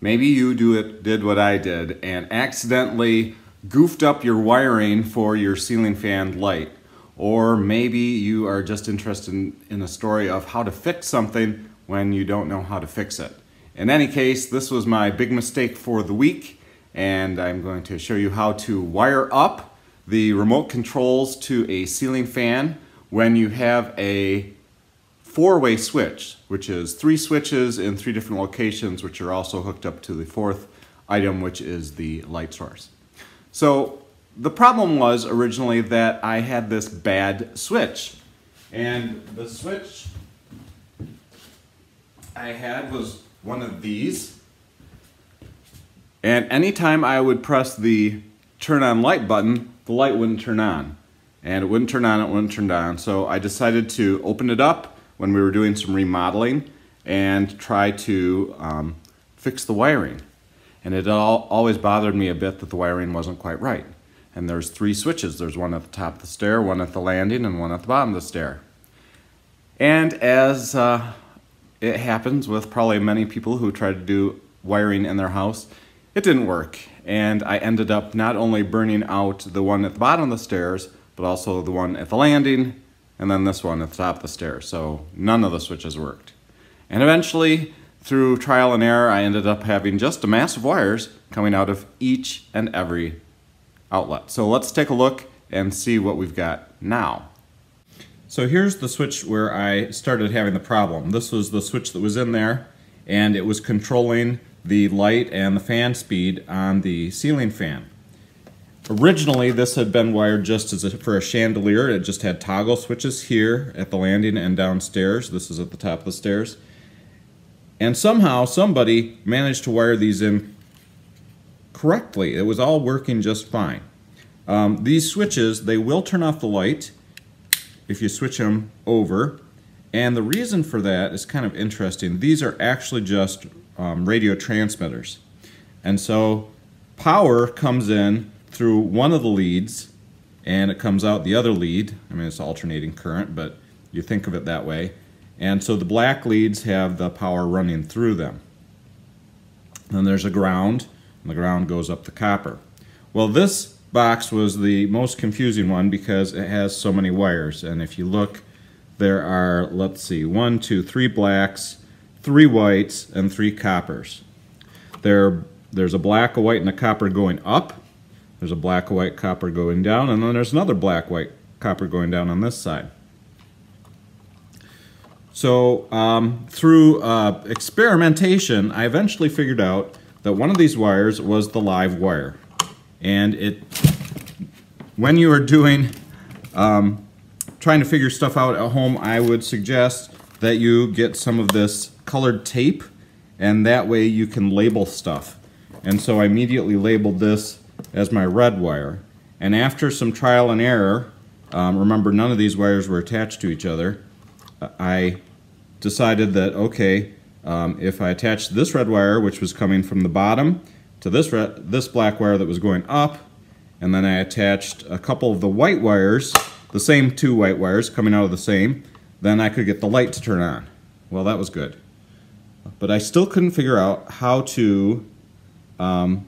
Maybe you do it, did what I did and accidentally goofed up your wiring for your ceiling fan light. Or maybe you are just interested in, in a story of how to fix something when you don't know how to fix it. In any case, this was my big mistake for the week and I'm going to show you how to wire up the remote controls to a ceiling fan when you have a four-way switch, which is three switches in three different locations, which are also hooked up to the fourth item, which is the light source. So the problem was originally that I had this bad switch. And the switch I had was one of these. And anytime I would press the turn on light button, the light wouldn't turn on. And it wouldn't turn on, it wouldn't turn on. So I decided to open it up when we were doing some remodeling and try to um, fix the wiring. And it all, always bothered me a bit that the wiring wasn't quite right. And there's three switches. There's one at the top of the stair, one at the landing, and one at the bottom of the stair. And as uh, it happens with probably many people who try to do wiring in their house, it didn't work. And I ended up not only burning out the one at the bottom of the stairs, but also the one at the landing and then this one at the top of the stairs. So none of the switches worked. And eventually, through trial and error, I ended up having just a mass of wires coming out of each and every outlet. So let's take a look and see what we've got now. So here's the switch where I started having the problem. This was the switch that was in there and it was controlling the light and the fan speed on the ceiling fan. Originally, this had been wired just as a, for a chandelier. It just had toggle switches here at the landing and downstairs. This is at the top of the stairs. And somehow, somebody managed to wire these in correctly. It was all working just fine. Um, these switches, they will turn off the light if you switch them over. And the reason for that is kind of interesting. These are actually just um, radio transmitters. And so power comes in through one of the leads and it comes out the other lead. I mean, it's alternating current, but you think of it that way. And so the black leads have the power running through them. Then there's a ground, and the ground goes up the copper. Well, this box was the most confusing one because it has so many wires. And if you look, there are, let's see, one, two, three blacks, three whites, and three coppers. There, there's a black, a white, and a copper going up, there's a black, white, copper going down, and then there's another black, white, copper going down on this side. So um, through uh, experimentation, I eventually figured out that one of these wires was the live wire. And it, when you are doing, um, trying to figure stuff out at home, I would suggest that you get some of this colored tape, and that way you can label stuff. And so I immediately labeled this as my red wire. And after some trial and error, um, remember none of these wires were attached to each other, I decided that, okay, um, if I attached this red wire, which was coming from the bottom, to this, red, this black wire that was going up, and then I attached a couple of the white wires, the same two white wires coming out of the same, then I could get the light to turn on. Well, that was good. But I still couldn't figure out how to um,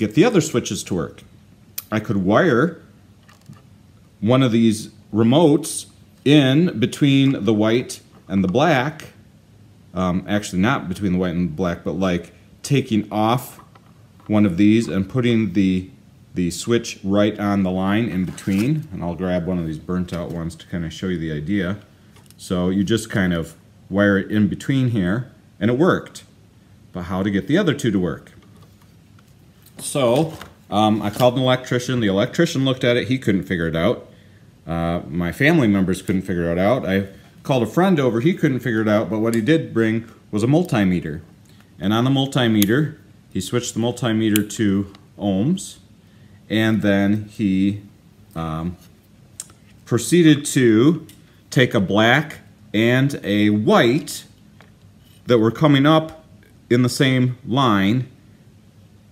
get the other switches to work. I could wire one of these remotes in between the white and the black, um, actually not between the white and the black, but like taking off one of these and putting the the switch right on the line in between. And I'll grab one of these burnt out ones to kind of show you the idea. So you just kind of wire it in between here and it worked. But how to get the other two to work so um, I called an electrician. The electrician looked at it. He couldn't figure it out. Uh, my family members couldn't figure it out. I called a friend over. He couldn't figure it out. But what he did bring was a multimeter. And on the multimeter, he switched the multimeter to ohms. And then he um, proceeded to take a black and a white that were coming up in the same line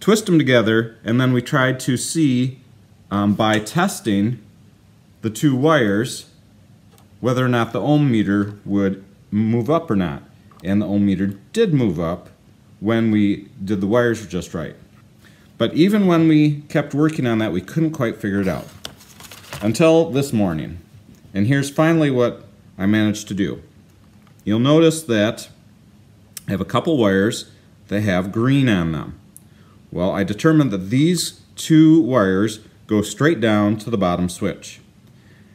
twist them together, and then we tried to see um, by testing the two wires whether or not the ohm meter would move up or not. And the ohm meter did move up when we did the wires just right. But even when we kept working on that, we couldn't quite figure it out. Until this morning. And here's finally what I managed to do. You'll notice that I have a couple wires that have green on them. Well, I determined that these two wires go straight down to the bottom switch.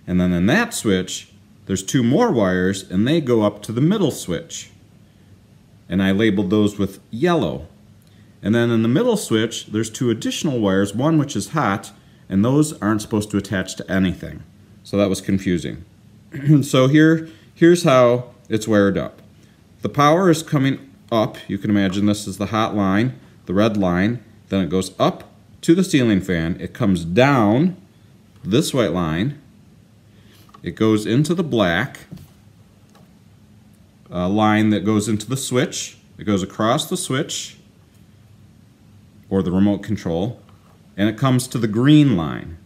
And then in that switch, there's two more wires and they go up to the middle switch. And I labeled those with yellow. And then in the middle switch, there's two additional wires, one which is hot, and those aren't supposed to attach to anything. So that was confusing. And so here, here's how it's wired up. The power is coming up, you can imagine this is the hot line, the red line, then it goes up to the ceiling fan, it comes down this white line, it goes into the black uh, line that goes into the switch, it goes across the switch, or the remote control, and it comes to the green line,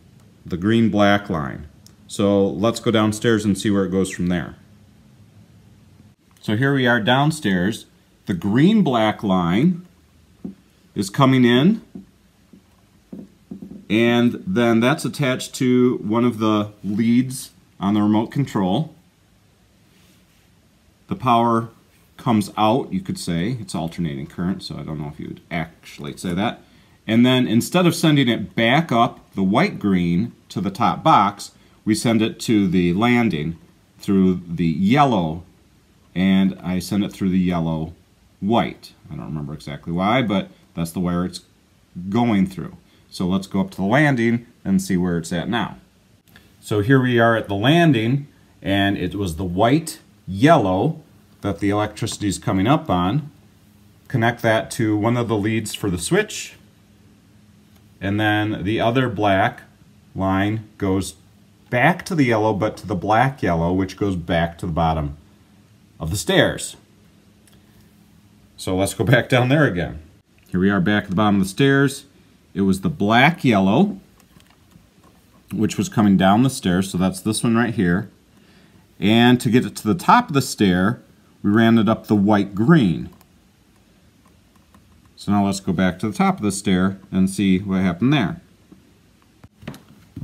the green-black line. So let's go downstairs and see where it goes from there. So here we are downstairs. The green-black line is coming in, and then that's attached to one of the leads on the remote control. The power comes out, you could say. It's alternating current, so I don't know if you would actually say that. And then instead of sending it back up the white-green to the top box, we send it to the landing through the yellow, and I send it through the yellow white. I don't remember exactly why, but that's the wire it's going through. So let's go up to the landing and see where it's at now. So here we are at the landing, and it was the white yellow that the electricity is coming up on. Connect that to one of the leads for the switch. And then the other black line goes back to the yellow, but to the black yellow, which goes back to the bottom of the stairs. So let's go back down there again. Here we are back at the bottom of the stairs. It was the black yellow, which was coming down the stairs, so that's this one right here. And to get it to the top of the stair, we ran it up the white green. So now let's go back to the top of the stair and see what happened there.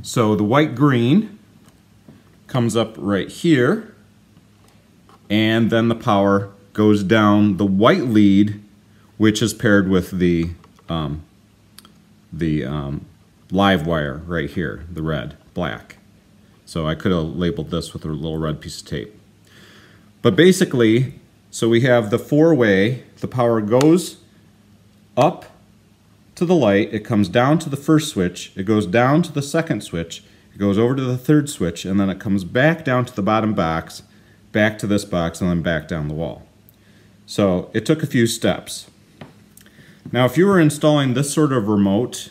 So the white green comes up right here and then the power goes down the white lead which is paired with the um, the um, live wire right here, the red, black. So I could have labeled this with a little red piece of tape. But basically, so we have the four-way, the power goes up to the light, it comes down to the first switch, it goes down to the second switch, it goes over to the third switch, and then it comes back down to the bottom box, back to this box, and then back down the wall. So it took a few steps. Now if you were installing this sort of remote,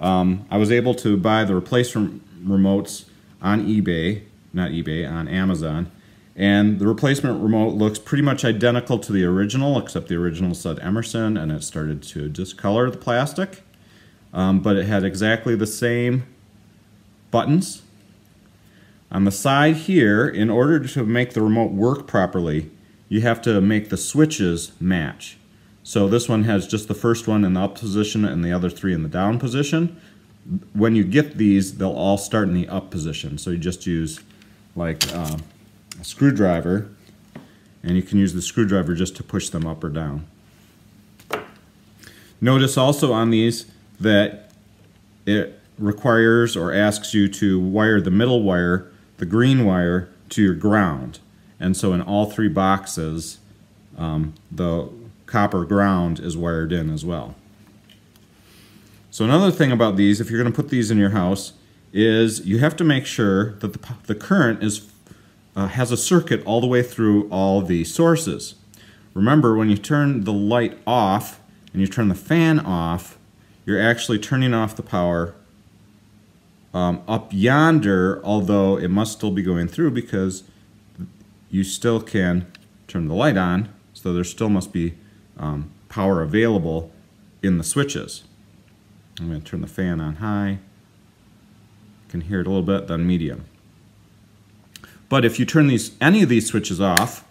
um, I was able to buy the replacement remotes on eBay, not eBay, on Amazon, and the replacement remote looks pretty much identical to the original, except the original said Emerson, and it started to discolor the plastic. Um, but it had exactly the same buttons. On the side here, in order to make the remote work properly, you have to make the switches match. So this one has just the first one in the up position and the other three in the down position. When you get these, they'll all start in the up position. So you just use like uh, a screwdriver and you can use the screwdriver just to push them up or down. Notice also on these that it requires or asks you to wire the middle wire, the green wire, to your ground. And so in all three boxes, um, the copper ground is wired in as well. So another thing about these, if you're going to put these in your house, is you have to make sure that the, the current is uh, has a circuit all the way through all the sources. Remember, when you turn the light off and you turn the fan off, you're actually turning off the power um, up yonder, although it must still be going through because you still can turn the light on, so there still must be um, power available in the switches. I'm going to turn the fan on high. Can hear it a little bit, then medium. But if you turn these any of these switches off,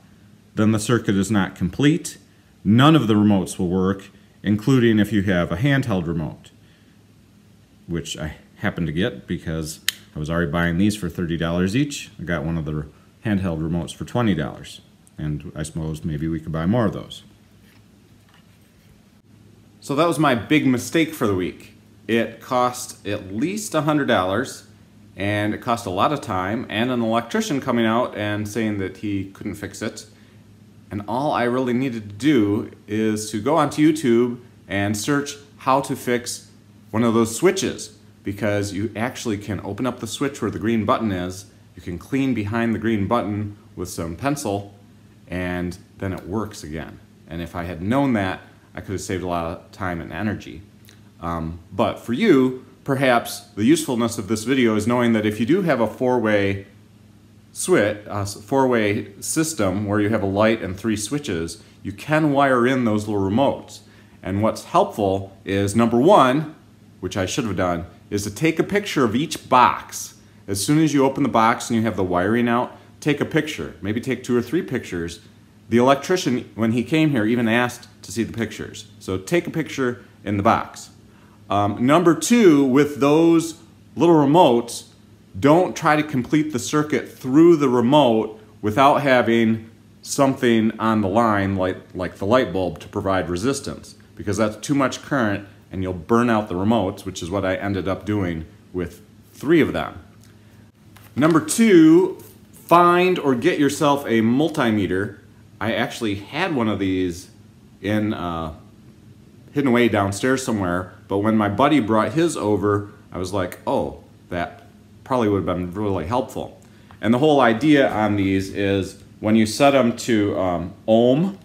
then the circuit is not complete none of the remotes will work, including if you have a handheld remote, which I happened to get because I was already buying these for $30 each. I got one of the handheld remotes for $20, and I suppose maybe we could buy more of those. So that was my big mistake for the week. It cost at least $100 and it cost a lot of time and an electrician coming out and saying that he couldn't fix it. And all I really needed to do is to go onto YouTube and search how to fix one of those switches because you actually can open up the switch where the green button is, you can clean behind the green button with some pencil, and then it works again. And if I had known that, I could have saved a lot of time and energy. Um, but for you, perhaps the usefulness of this video is knowing that if you do have a four-way switch, four-way system where you have a light and three switches, you can wire in those little remotes. And what's helpful is number one, which I should have done, is to take a picture of each box. As soon as you open the box and you have the wiring out, take a picture. Maybe take two or three pictures. The electrician, when he came here, even asked to see the pictures. So take a picture in the box. Um, number two, with those little remotes, don't try to complete the circuit through the remote without having something on the line like, like the light bulb to provide resistance because that's too much current and you'll burn out the remotes, which is what I ended up doing with three of them. Number two, find or get yourself a multimeter. I actually had one of these in uh, hidden away downstairs somewhere, but when my buddy brought his over, I was like, oh, that probably would have been really helpful. And the whole idea on these is when you set them to um, ohm,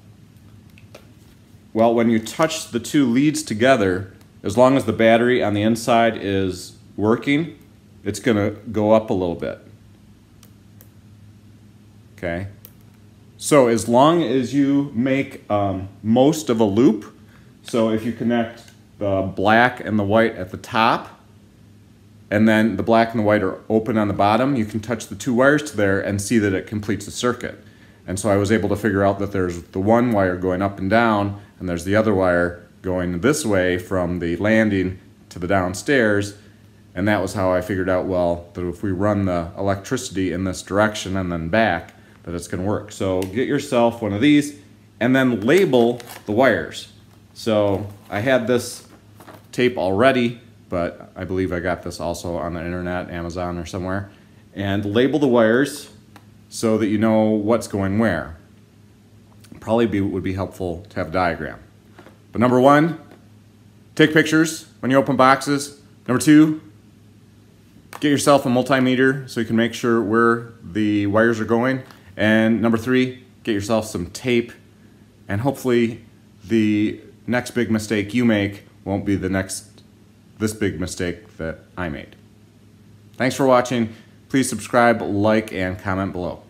well, when you touch the two leads together, as long as the battery on the inside is working, it's going to go up a little bit. Okay? So as long as you make um, most of a loop, so if you connect the black and the white at the top, and then the black and the white are open on the bottom, you can touch the two wires to there and see that it completes a circuit. And so I was able to figure out that there's the one wire going up and down, and there's the other wire going this way from the landing to the downstairs. And that was how I figured out, well, that if we run the electricity in this direction and then back, that it's gonna work. So get yourself one of these and then label the wires. So I had this tape already, but I believe I got this also on the internet, Amazon or somewhere. And label the wires so that you know what's going where. Probably be, would be helpful to have a diagram. But number one, take pictures when you open boxes. Number two, get yourself a multimeter so you can make sure where the wires are going. And number three, get yourself some tape and hopefully the next big mistake you make won't be the next this big mistake that I made. Thanks for watching. Please subscribe, like, and comment below.